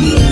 but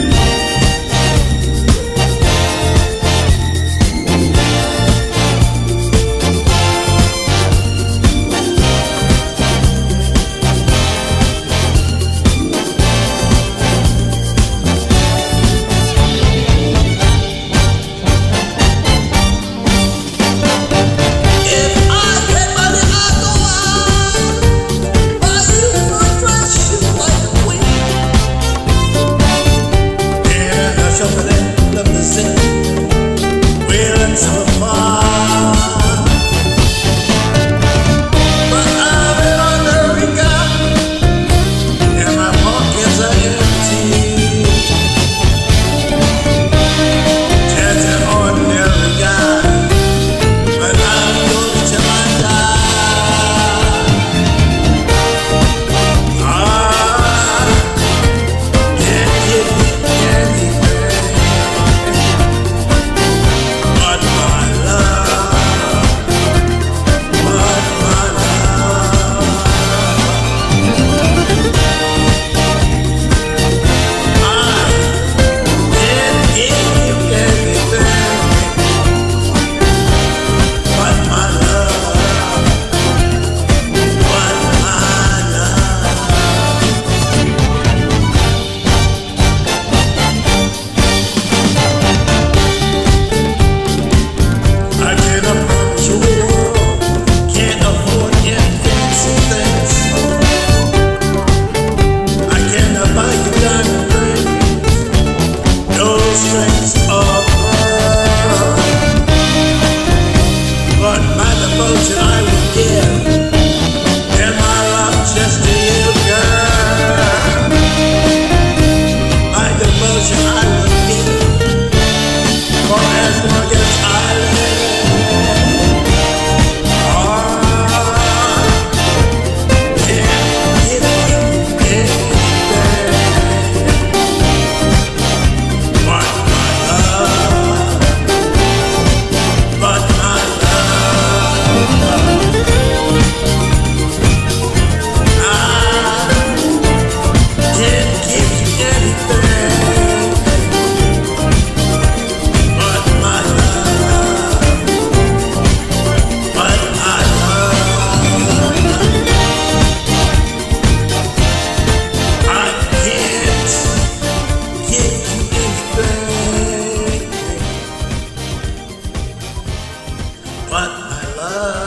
아.